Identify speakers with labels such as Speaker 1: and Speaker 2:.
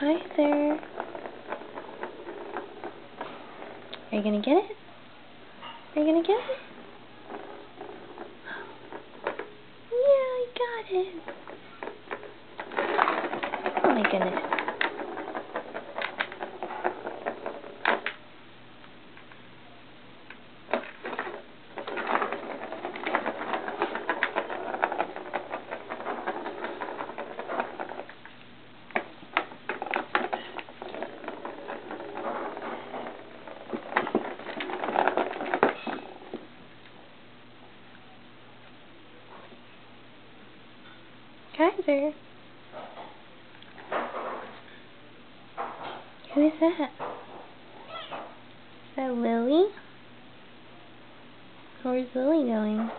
Speaker 1: Hi there. Are you gonna get it? Are you gonna get it? Yeah, I got it. Oh my goodness. Kyzer. Who is that? Is that Lily? Where's Lily going?